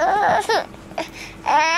Ah! É,